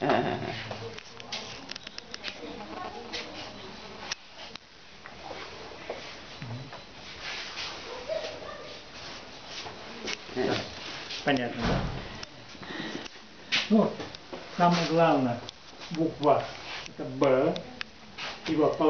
Ага. Понятно, да? Ну, самое главное, буква, это Б, его